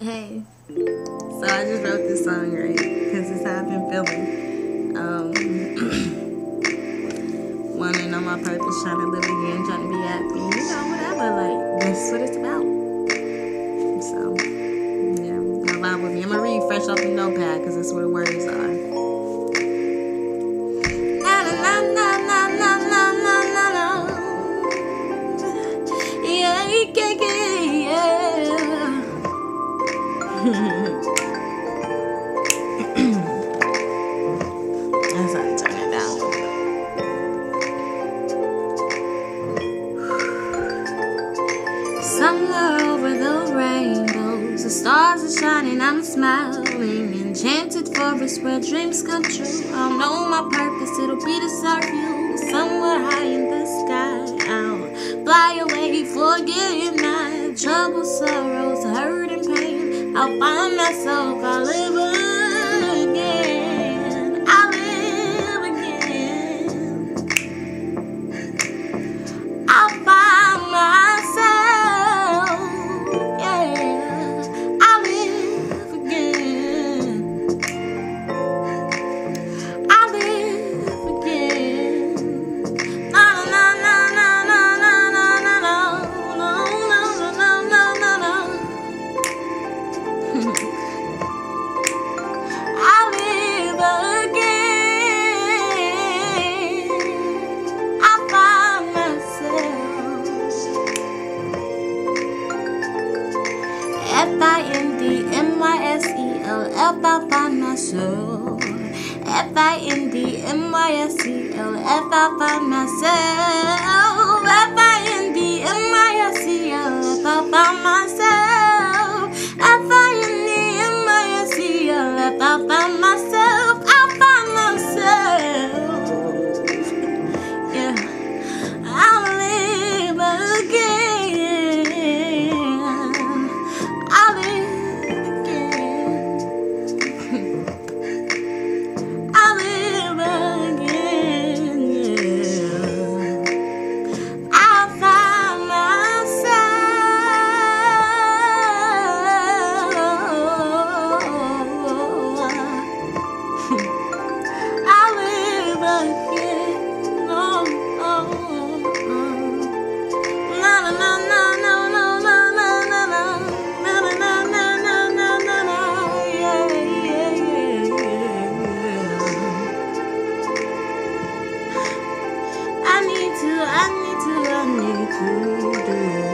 Hey, so I just wrote this song, right? Because it's how I've been feeling. Um, wanting know my purpose, trying to live again, trying to be happy, you know, whatever. Like, that's what it's about. So, yeah, y'all vibe with me. I'm going to read fresh off the notepad because that's where the words are. Yeah, na, na, na, I down. Somewhere over the rainbows, the stars are shining, I'm smiling, enchanted forest where dreams come true. I'll know my purpose, it'll be to serve you. Somewhere high in the sky, I'll fly away, forgetting my hurt, and I'm myself so gullible. if I find myself. If I if I find myself. If I I need to, I need to, I need to do.